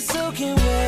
soaking wet.